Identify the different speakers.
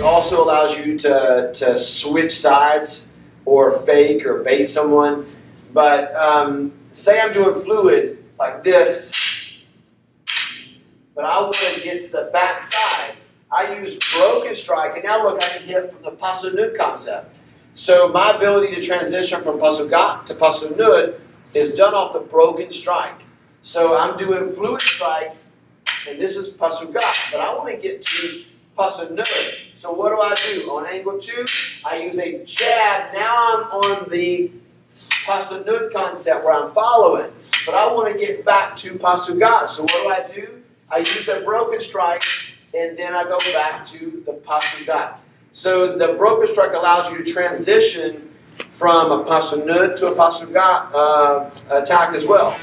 Speaker 1: also allows you to, to switch sides or fake or bait someone. But um, say I'm doing fluid like this, but I want to get to the back side. I use broken strike, and now look, I can hit from the pasunod concept. So my ability to transition from pasugat to pasunod is done off the broken strike. So I'm doing fluid strikes, and this is pasugat, but I want to get to pasunod. So what do I do? On angle two, I use a jab. Now I'm on the pasunod concept where I'm following, but I want to get back to pasugat. So what do I do? I use a broken strike, and then I go back to the pasugat. So the broken strike allows you to transition from a pasunod to a pasugat uh, attack as well.